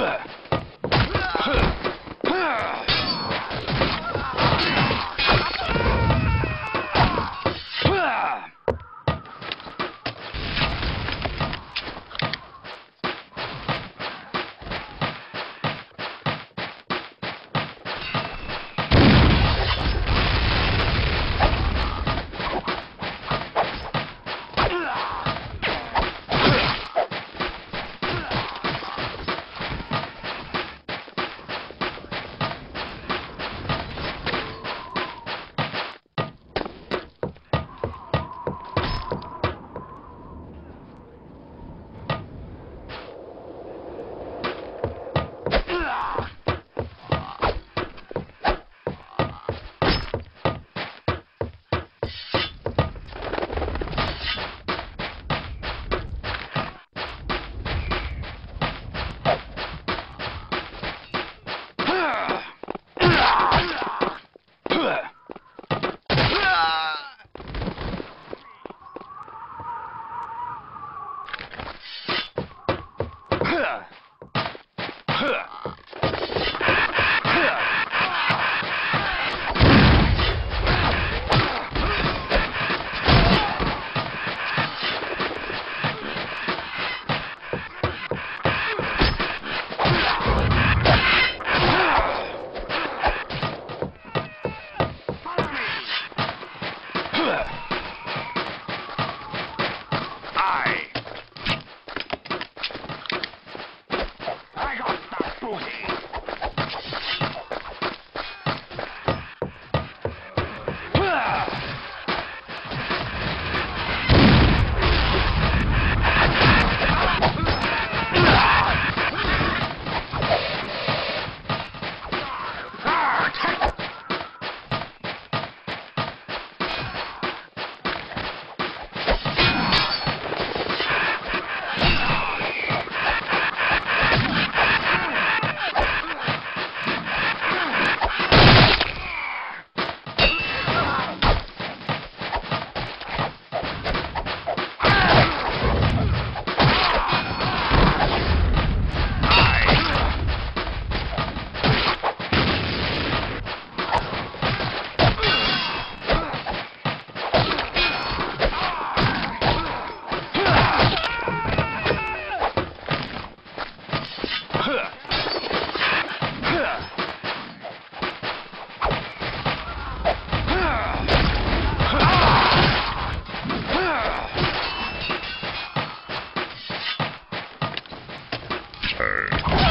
Ugh. Wednesday.